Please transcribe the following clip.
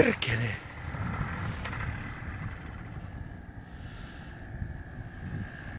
Merkele.